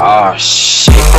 Oh shit.